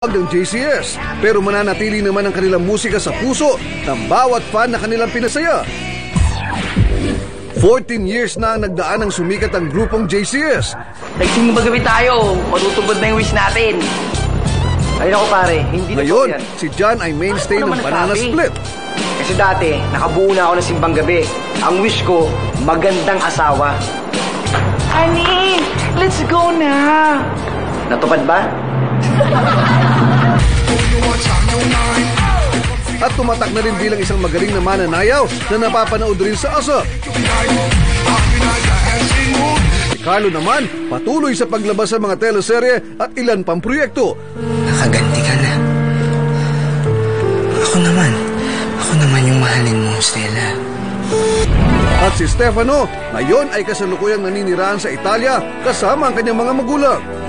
ng JCS pero mananatili naman ang kanilang musika sa puso ng bawat fan na kanilang pinasaya. 14 years na ang nagdaan ng sumikat ang grupong JCS. Nagsing magabi tayo. Matutupad na yung wish natin. Ayun ako pare, hindi na Ngayon, yan. si John ay mainstay Ano ng naman Banana nasabi? Split. Kasi dati, nakabuo na ako ng simbang gabi. Ang wish ko, magandang asawa. Honey, let's go na. Natupad ba? At tumatak na rin bilang isang magaling na mananayaw na napapanood rin sa ASA. Si Carlo naman, patuloy sa paglabas sa mga teleserye at ilan pang proyekto. Nakaganti ka na. Ako naman. Ako naman yung mahalin mo, Stella. At si Stefano, ngayon ay kasalukuyang naninirahan sa Italia kasama ang kanyang mga magulang.